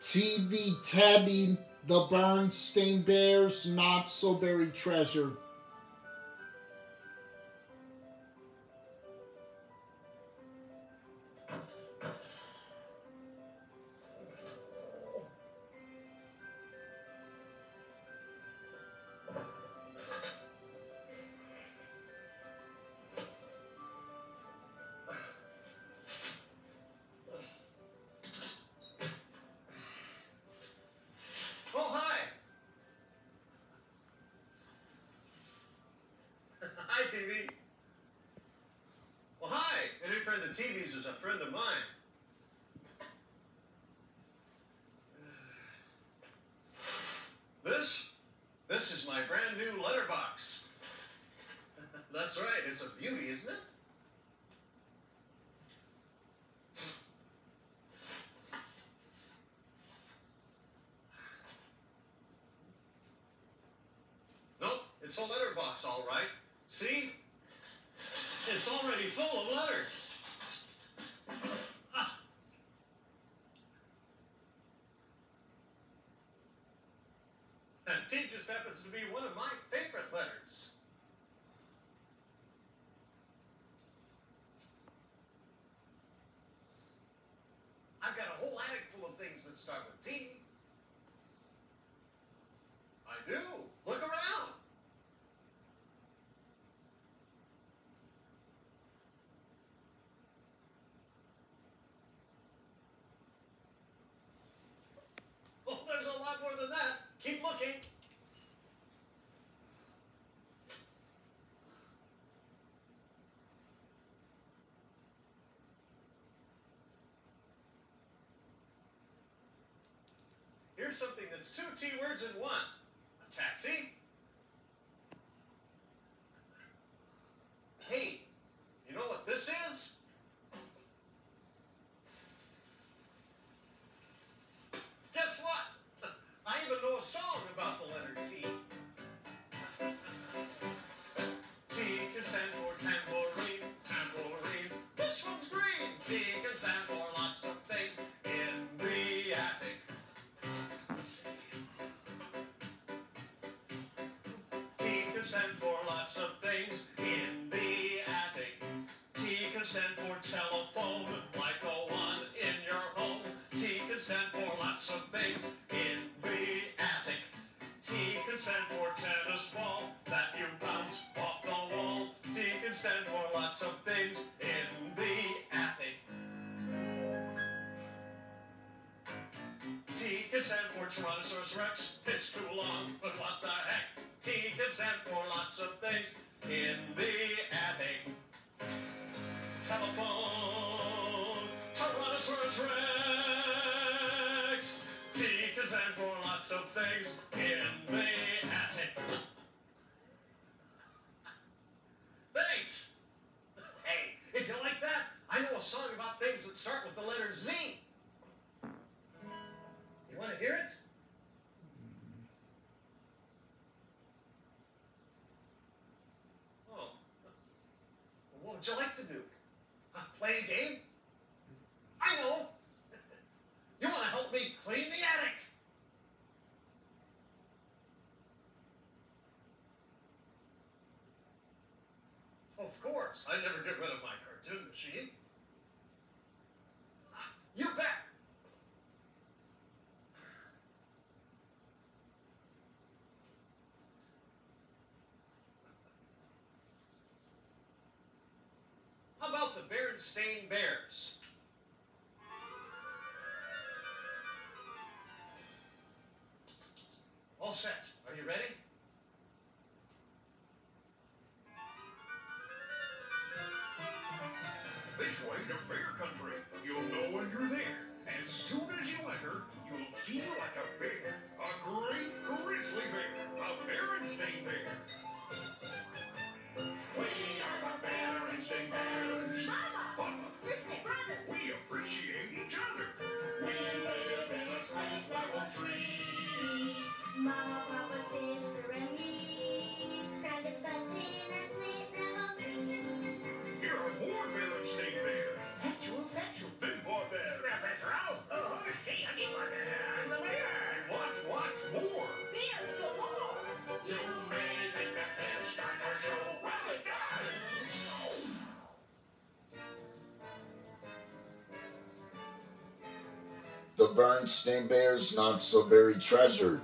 TV Teddy, the Berenstain Bears, not so buried treasure. TV. Well, hi. Any friend of TV's is a friend of mine. This? This is my brand new letterbox. That's right. It's a beauty, isn't it? It's a letterbox, all right. See? It's already full of letters. Ah. And T just happens to be one of my favorite letters. I've got a whole attic full of things that start with T. than that. Keep looking. Here's something that's two T words in one. A taxi. Can stand for lots of things in the attic. T can stand for telephone, like the one in your home. T can stand for lots of things in the attic. T can stand for tennis ball that you bounce off the wall. T can stand for lots of things in the attic. Can stand for Tyrannosaurus Rex. It's too long, but what the heck? T can stand for lots of things in the attic. Telephone, Tyrannosaurus Rex. T can stand for lots of things in the attic. Thanks. Hey, if you like that, I know a song about things that start with the letter What would you like to do? Uh, play a game? I know. You want to help me clean the attic? Of course. I never get rid of my cartoon machine. Ah, You bet. How about the Berenstain Bears? All set. Are you ready? The Berenstain Bears Not So Buried Treasure.